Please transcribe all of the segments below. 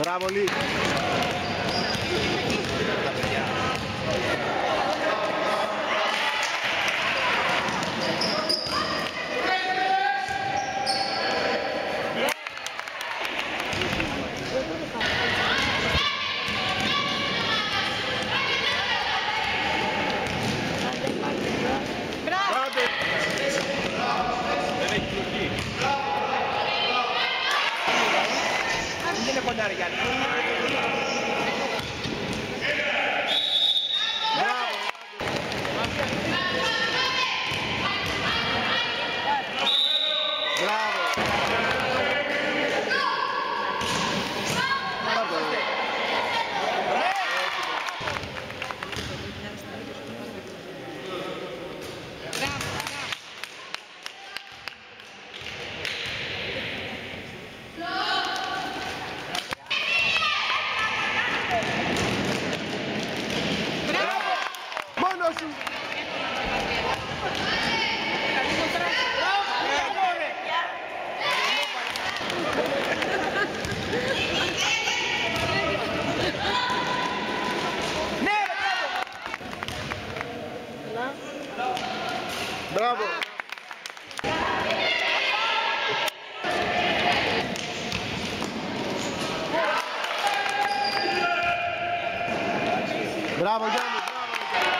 बराबोली gotta get Bravo. Bravo Gianni, bravo.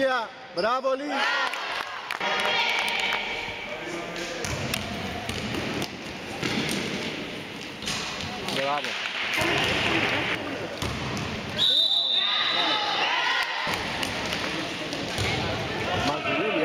Via, bravo lì! Bravo! Ma lui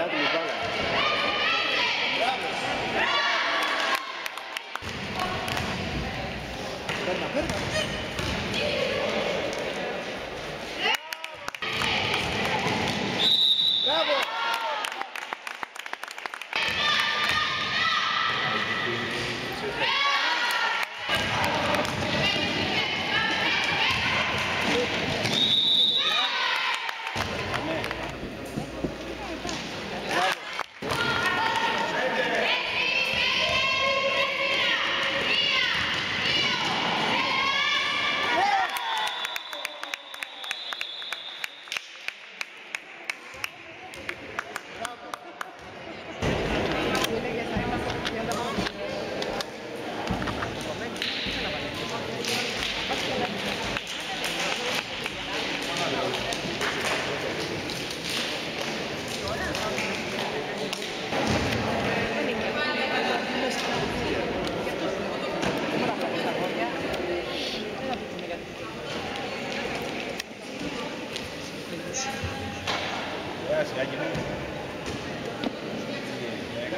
Ya.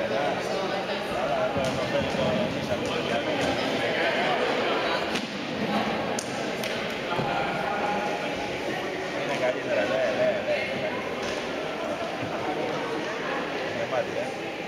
Ya, salah ada novel ke bisa Ini ya, ya, ya. Ya.